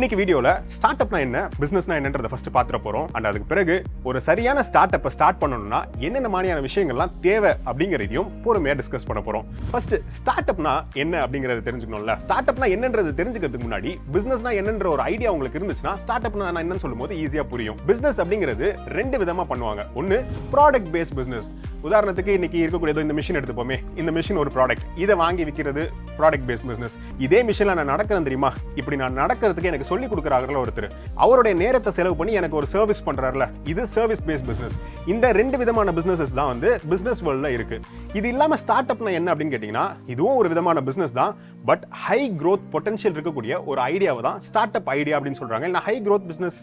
இன்னைக்கு வீடியோல ஸ்டார்ட் அப்னா என்ன பிசினஸ்னா என்னன்றத ஃபர்ஸ்ட் பாத்துற போறோம். அண்ட் அதுக்கு பிறகு ஒரு சரியான ஸ்டார்ட் அப்பை ஸ்டார்ட் பண்ணணும்னா என்னென்ன மாதிரியான விஷயங்கள்லாம் தேவை அப்படிங்கறதையும் பொறுமையா டிஸ்கஸ் பண்ண போறோம். ஃபர்ஸ்ட் ஸ்டார்ட் அப்னா என்ன அப்படிங்கறத தெரிஞ்சுக்கணும்ல. ஸ்டார்ட் அப்னா என்னன்றது தெரிஞ்சுக்கிறதுக்கு முன்னாடி பிசினஸ்னா என்னன்ற ஒரு ஐடியா உங்களுக்கு இருந்துச்சுன்னா ஸ்டார்ட் அப்னா நான் என்னன்னு சொல்லும்போது ஈஸியா புரியும். பிசினஸ் அப்படிங்கிறது ரெண்டு விதமா பண்ணுவாங்க. ஒன்னு ப்ராடக்ட் பேஸ்ட் பிசினஸ் உதாரணத்துக்கு இன்னைக்கு இருக்கக்கூடிய இந்த மிஷின் எடுத்துப்போமே. இந்த மிஷின் ஒரு ப்ராடக்ட் இதை வாங்கி விற்கிறது ப்ராடக்ட் பேஸ்ட் பிஸ்னஸ் இதே மிஷினில் நான் நடக்கிறேன் தெரியுமா? இப்படி நான் நடக்கிறதுக்கு எனக்கு சொல்லி கொடுக்குறாங்கல்ல ஒருத்தர். அவருடைய நேரத்தை செலவு பண்ணி எனக்கு ஒரு சர்வீஸ் பண்ணுறாருல இது சர்வீஸ் பேஸ்ட் பிஸ்னஸ் இந்த ரெண்டு விதமான பிஸ்னஸஸ் தான் வந்து பிஸ்னஸ் வேர்ல்டில் இருக்குது இது இல்லாமல் ஸ்டார்ட் அப்னா என்ன அப்படின்னு கேட்டிங்கன்னா இதுவும் ஒரு விதமான பிஸ்னஸ் தான். பட் ஹை க்ரோத் பொட்டன்ஷியல் இருக்கக்கூடிய ஒரு ஐடியாவை தான் ஸ்டார்ட் அப் ஐடியா அப்படின்னு சொல்கிறாங்க இல்லை ஹை க்ரோத் பிஸ்னஸ்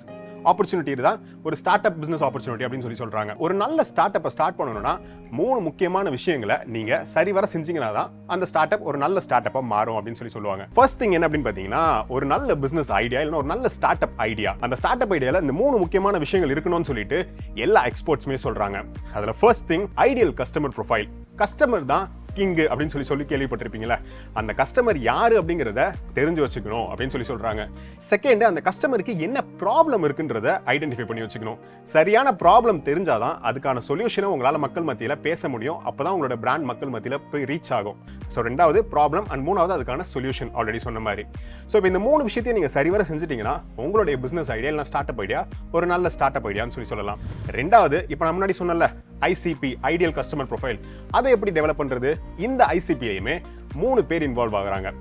ஆப்பர்ச்சுனிட்டி தான். ஒரு ஸ்டார்ட் அப் பிசினஸ் ஆப்பர்ச்சுனிட்டி அப்படின்னு சொல்லி சொல்றாங்க. ஒரு நல்ல ஸ்டார்ட் அப்பை ஸ்டார்ட் பண்ணணும்னா மூணு முக்கியமான விஷயங்களை நீங்க சரிவர செஞ்சீங்கன்னா தான் அந்த ஸ்டார்ட் அப் ஒரு நல்ல ஸ்டார்ட் அப்பா மாறும் அப்படின்னு சொல்லி சொல்லுவாங்க. ஃபர்ஸ்ட் திங் என்ன அப்படின்னு பாத்தீங்கன்னா ஒரு நல்ல பிசினஸ் ஐடியா இல்லைன்னா ஒரு நல்ல ஸ்டார்ட் அப் ஐடியா அந்த ஸ்டார்ட் அப் ஐடியால இந்த மூணு முக்கியமான விஷயங்கள் இருக்கணும்னு சொல்லிட்டு எல்லா எக்ஸ்போர்ட்ஸுமே சொல்றாங்க. அதுல first thing ideal customer profile customer தான் கிங் அப்படின்னு சொல்லி சொல்லி கேள்விப்பட்டிருப்பீங்களா அந்த கஸ்டமர் யாரு அப்படிங்கிறத தெரிஞ்சு வச்சுக்கணும் அப்படின்னு சொல்லி சொல்றாங்க. செகண்ட் அந்த கஸ்டமருக்கு என்ன ப்ராப்ளம் இருக்குன்றத ஐடென்டிஃபை பண்ணி வச்சுக்கணும். சரியான ப்ராப்ளம் தெரிஞ்சாதான் அதுக்கான சொல்யூஷனை உங்களால் மக்கள் மத்தியில் பேச முடியும். அப்பதான் உங்களோட பிராண்ட் மக்கள் மத்தியில் போய் ரீச் ஆகும். ஸோ ரெண்டாவது ப்ராப்ளம் அண்ட் மூணாவது அதுக்கான சொல்யூஷன் ஆல்ரெடி சொன்ன மாதிரி. ஸோ இப்போ இந்த மூணு விஷயத்தையும் நீங்கள் சரிவர செஞ்சிட்டிங்கன்னா உங்களுடைய பிஸ்னஸ் ஐடியா இல்லை ஸ்டார்ட் அப் ஐடியா ஒரு நல்ல ஸ்டார்ட் அப் ஐடியான்னு சொல்லி சொல்லலாம். ரெண்டாவது இப்போ நான் முன்னாடி சொன்னல ஐசிபி ஐடியல் கஸ்டமர் ப்ரொஃபைல் அதை எப்படி டெவலப் பண்ணுறது இந்த ஐசிபிலையுமே மூணு பேர் இன்வால்வ் ஆகுறாங்க.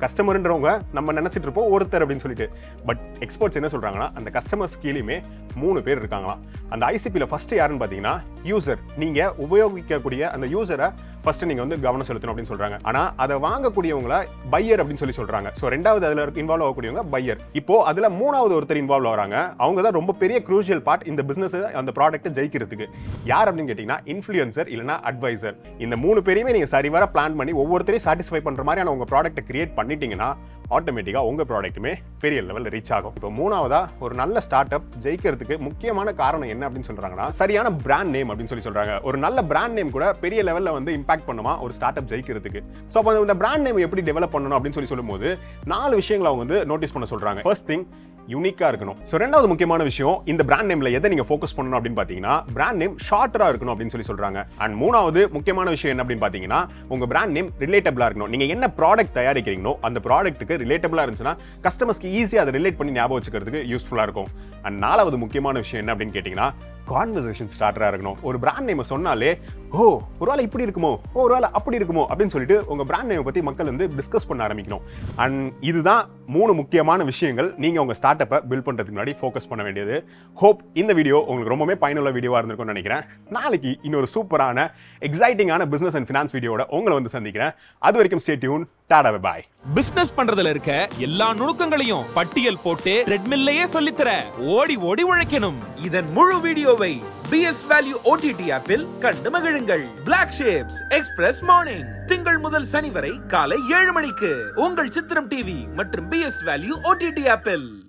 கஸ்டமர்ன்றவங்க நம்ம நினச்சிட்டு இருப்போம் ஒருத்தர் அப்படின்னு சொல்லிட்டு. பட் எக்ஸ்பர்ட்ஸ் என்ன சொல்கிறாங்கன்னா அந்த கஸ்டமர்ஸ் கீழேயுமே மூணு பேர் இருக்காங்களாம். அந்த ஐசிபியில் ஃபஸ்ட்டு யாருன்னு பார்த்தீங்கன்னா யூசர் நீங்கள் உபயோகிக்கக்கூடிய அந்த யூசரை ஃபர்ஸ்ட் நீங்கள் வந்து கவனம் செலுத்தணும் அப்படின்னு சொல்றாங்க. ஆனால் அதை வாங்கக்கூடியவங்கள பையர் அப்படின்னு சொல்லி சொல்றாங்க. ஸோ ரெண்டாவது அதில் இன்வால்வ் ஆகக்கூடியவங்க பையர் இப்போ அதில் மூணாவது ஒருத்தர் இன்வால்வ் ஆகுறாங்க. அவங்க தான் ரொம்ப பெரிய க்ரூஷியல் பார்ட் இந்த பிஸ்னஸ் அந்த ப்ராடக்ட்டை ஜெயிக்கிறதுக்கு. யார் அப்படின்னு கேட்டிங்கன்னா இன்ஃப்ளூயன்சர் இல்லைனா அட்வைசர் இந்த மூணு பேரையுமே நீங்க சரிவர பிளான் பண்ணி ஒவ்வொருத்தரையும் சாட்டிஸ்ஃபை பண்ற மாதிரியான உங்க ப்ராடக்ட்டை கிரியேட் பண்ணிட்டீங்கன்னா ஆட்டோமேட்டிக்கா உங்க ப்ராடக்ட்டுமே பெரிய லெவலில் ரீச் ஆகும். இப்போ மூணாவதா ஒரு நல்ல ஸ்டார்ட் அப் ஜெயிக்கிறதுக்கு முக்கியமான காரணம் என்ன அப்படின்னு சொல்றாங்கன்னா சரியான பிராண்ட் நேம் அப்படின்னு சொல்லி சொல்றாங்க. ஒரு நல்ல பிராண்ட் நேம் கூட பெரிய லெவலில் வந்து இம்பாக்ட் பண்ணுமா ஒரு ஸ்டார்ட் அப் ஜெயிக்கிறதுக்கு. ஸோ அப்போ இந்த பிராண்ட் நேம் எப்படி டெவலப் பண்ணணும் அப்படின்னு சொல்லி சொல்லும்போது நாலு விஷயங்களை அவங்க வந்து நோட்டீஸ் பண்ண சொல்றாங்க. ஃபர்ஸ்ட் திங் யூனிக்காக இருக்கணும். ஸோ ரெண்டாவது முக்கியமான விஷயம் இந்த பிராண்ட் நேமில் எதை நீங்க ஃபோக்கஸ் பண்ணணும் அப்படின்னு பாத்தீங்கன்னா பிராண்ட் நேம் ஷார்ட்டராக இருக்கணும் அப்படின்னு சொல்லி சொல்றாங்க. அண்ட் மூணாவது முக்கியமான விஷயம் என்ன அப்படின்னு பாத்தீங்கன்னா உங்க பிராண்ட் நேம் ரிலேட்டபிளா இருக்கணும். நீங்க என்ன ப்ராடக்ட் தயாரிக்கிறீங்களோ அந்த ப்ராடக்ட்டுக்கு ரிலேட்டபிளாக இருந்துச்சுன்னா கஸ்டமர்ஸ்க்கு ஈஸியாக அதை ரிலேட் பண்ணி ஞாபகம் வச்சுக்கிறதுக்கு யூஸ்ஃபுல்லா இருக்கும். அண்ட் நாலாவது முக்கியமான விஷயம் என்ன அப்படின்னு கேட்டீங்கன்னா கான்வர்சேஷன் ஸ்டார்டராக இருக்கணும். ஒரு பிராண்ட் நேம் சொன்னாலே ஓ ஒரு வேலை இப்படி இருக்குமோ? ஓ ஒரு வேலை அப்படி இருக்குமோ? அப்படின்னு சொல்லிட்டு உங்க பிராண்ட் நேம் பத்தி மக்கள் வந்து டிஸ்கஸ் பண்ண ஆரம்பிக்கணும். அண்ட் இதுதான் மூணு முக்கியமான விஷயங்கள். நீங்க உங்க ஸ்டார்ட் அப்பை பில்ட் பண்ணுறதுக்கு முன்னாடி ஃபோக்கஸ் பண்ண வேண்டியது. ஹோப் இந்த வீடியோ உங்களுக்கு ரொம்பவே பயனுள்ள வீடியோவாக இருந்திருக்கும்னு நினைக்கிறேன். நாளைக்கு இன்னொரு சூப்பரான எக்ஸைட்டிங்கான பிசினஸ் அண்ட் ஃபினான்ஸ் வீடியோட உங்களை வந்து சந்திக்கிறேன். அது வரைக்கும் stay tune tata bye business பண்றதுல இருக்க எல்லா நுணுக்கங்களையும் பட்டியல் போட்டு ட்ரெட்மில்லையே சொல்லித்தர. ஓடி ஓடி உழைக்கணும். இதன் முழு வீடியோவை பிஎஸ் வேல்யூ ஓடிடி ஆப்பில் கண்டு மகிழுங்கள். பிளாக் ஷேப்ஸ் எக்ஸ்பிரஸ் மார்னிங் திங்கள் முதல் சனி வரை காலை ஏழு மணிக்கு உங்கள் சித்திரம் டிவி மற்றும் பிஎஸ் வேல்யூ ஓடிடி ஆப்பில்